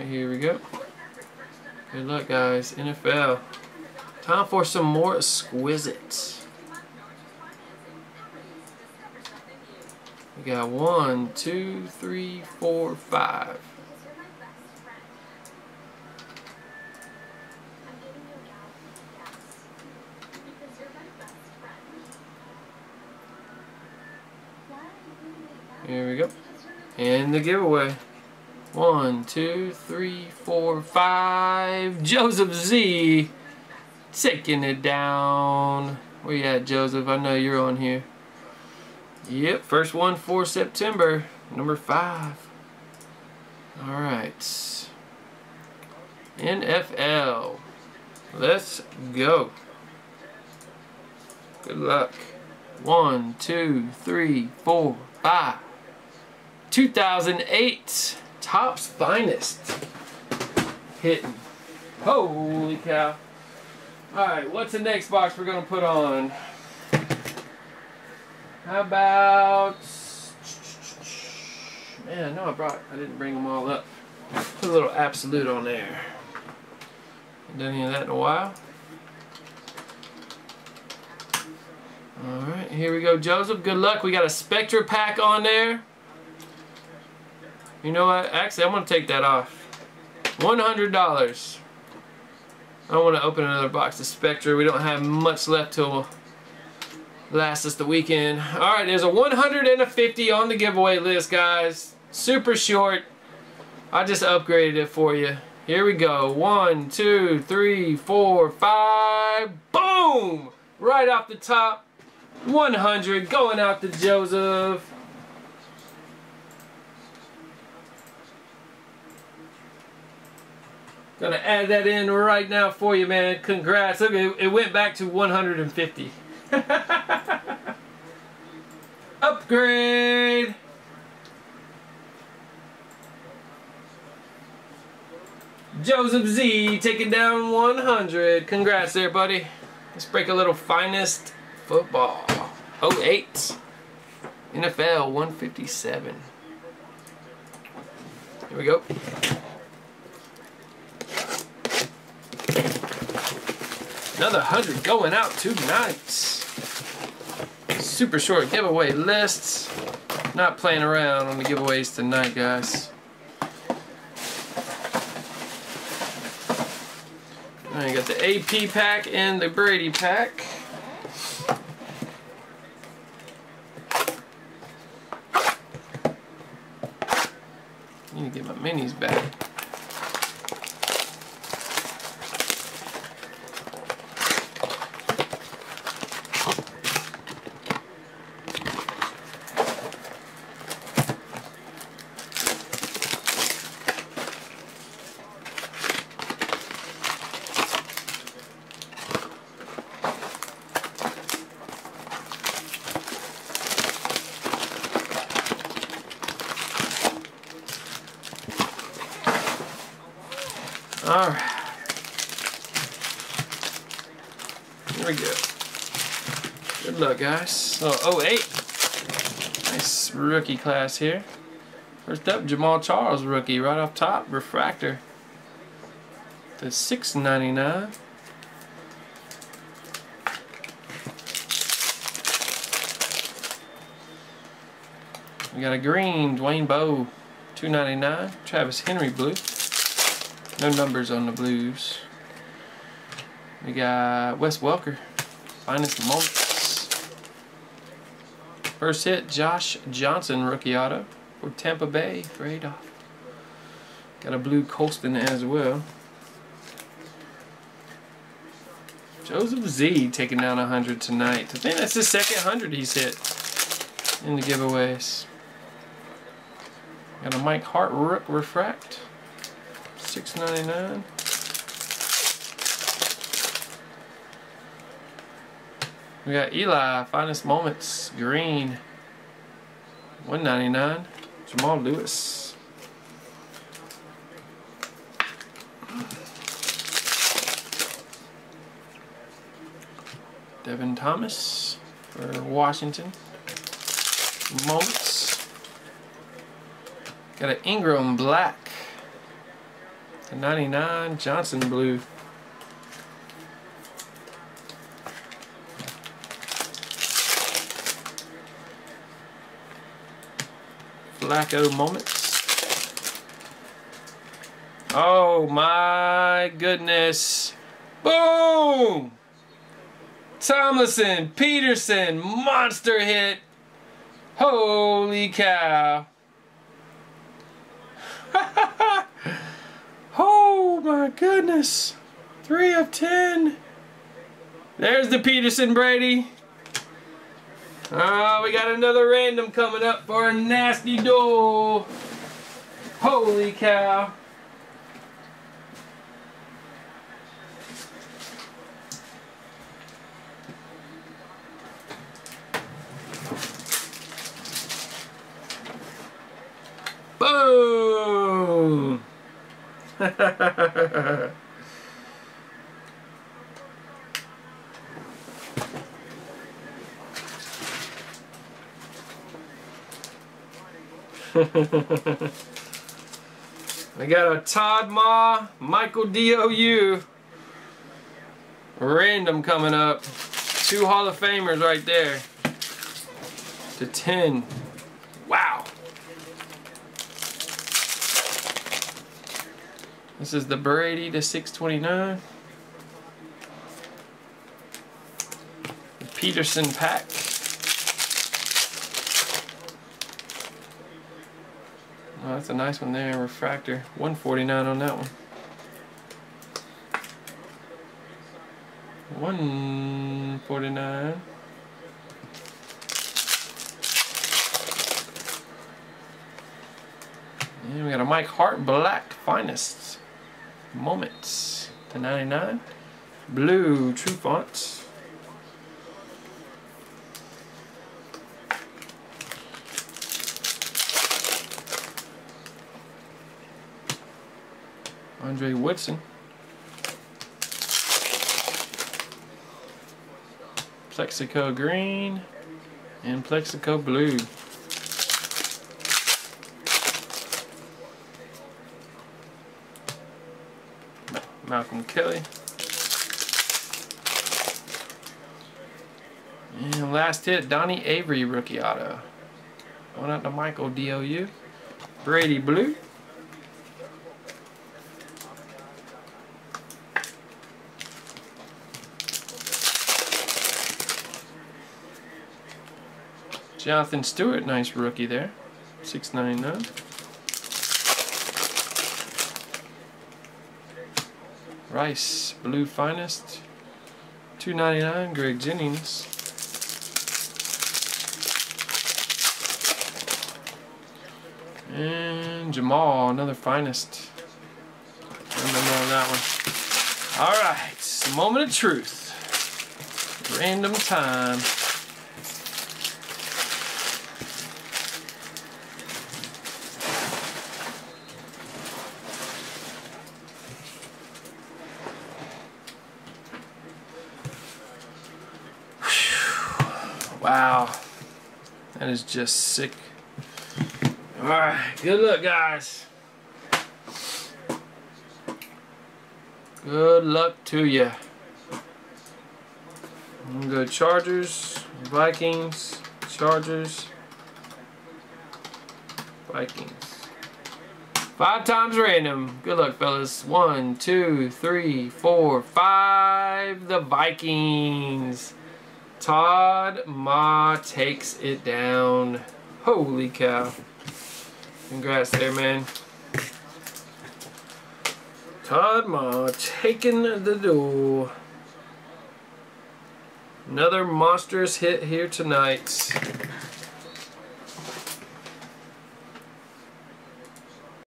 Alright, here we go. Good luck, guys. NFL. Time for some more exquisite. We got one, two, three, four, five. Here we go. And the giveaway. One, two, three, four, five. Joseph Z taking it down. Where you at, Joseph? I know you're on here. Yep, first one for September. Number five. Alright. NFL. Let's go. Good luck. One, two, three, four, five. 2008 Topps Finest. Hitting. Holy cow. Alright, what's the next box we're going to put on? How about... Man, I know I brought... I didn't bring them all up. Put a little Absolute on there. Done any of that in a while. Alright, here we go, Joseph. Good luck. We got a Spectra pack on there. You know what? Actually, I'm going to take that off. $100. I don't want to open another box of Spectra. We don't have much left till last us the weekend. Alright, there's a 150 on the giveaway list, guys. Super short. I just upgraded it for you. Here we go. One, two, three, four, five. Boom! Right off the top. 100 going out to Joseph. Gonna add that in right now for you, man. Congrats. Look, it, it went back to 150. Upgrade! Joseph Z taking down 100. Congrats there, buddy. Let's break a little finest football. 08. NFL 157. Here we go. Another 100 going out tonight. Super short giveaway lists. Not playing around on the giveaways tonight, guys. You got the AP pack and the Brady pack. I Need to get my minis back. Alright. Here we go. Good luck, guys. Oh, 08. Nice rookie class here. First up, Jamaal Charles rookie right off top. Refractor. The 6.99. We got a green Dwayne Bowe 2.99. Travis Henry blue. No numbers on the blues. We got Wes Welker. Finest moments. First hit, Josh Johnson rookie auto for Tampa Bay for Adolph. Got a blue Colston as well. Joseph Z taking down 100 tonight. I think that's the second 100 he's hit in the giveaways. Got a Mike Hart Rook Refract. Six ninety nine. We got Eli, Finest Moments, Green. One ninety nine. Jamal Lewis. Devin Thomas for Washington. Moments. Got an Ingram Black to 99 Johnson Blue. Flacco moments. Oh my goodness. Boom! Tomlinson, Peterson, monster hit. Holy cow. Oh my goodness. Three of ten. There's the Peterson Brady. Oh, we got another random coming up for a nasty duel. Holy cow. Boom! I got a Todd Ma, Michael D.O.U. Random coming up. Two Hall of Famers right there. To 10. Wow. This is the Brady to 629. The Peterson pack. Oh, that's a nice one there, refractor. 149 on that one. 149. And we got a Mike Hart Black Finest Moments to 99. Blue True Fonts. Andre Woodson. Plaxico Green and Plaxico Blue. Malcolm Kelly. And last hit, Donnie Avery rookie auto. Going out to Michael D.O.U. Brady Blue. Jonathan Stewart, nice rookie there. 699. Rice, Blue Finest. 299, Greg Jennings. And Jamal, another Finest. Remember on that one. Alright, moment of truth. Random time. Wow. That is just sick. Alright, good luck, guys. Good luck to you. Go Chargers, Vikings, Chargers, Vikings. Five times random. Good luck, fellas. One, two, three, four, five. The Vikings. Todd Ma takes it down. Holy cow. Congrats there, man. Todd Ma taking the duel. Another monstrous hit here tonight.